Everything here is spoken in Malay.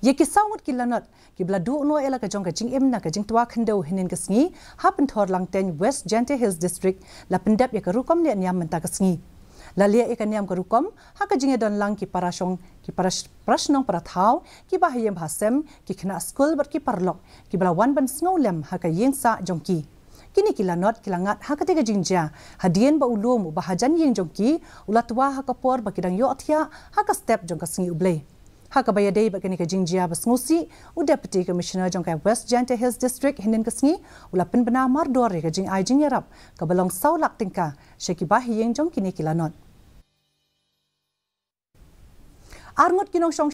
ye ki sawngut ki lanat ki bla du no ela ka jong ka jing em na ka jing twa khando hinin ka sngi hapen thor lang ten west gente hills district. La pendap ye ka rukom ne nyam menta ka sngi la lia e ka nyam ka rukom ha ka jing don lang ki parashong ki parash prashnong para thau. Ki ba hayem hasem ki khna school bar ki parlok ki bla wan ban snowlem ha ka yeng sa jong ki. Kini kila not kila ngat ha ka tega hadien ba ulum ba hajan yeng jong ki. Ulatwa ha ka por ba kidang yo athia ha ka step jong ka sngi ublei Hakabaya Day bagani ka jingjia basngusi u deputy commissioner jong ka West Jante Hills district hinin ka sngi ula pin bana mar dore ka jing ai jing yarap ka balong sau lak tingka sheki ba jong kini kilanot. Arngot kinong